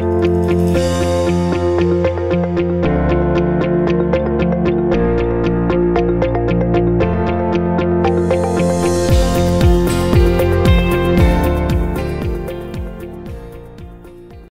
Música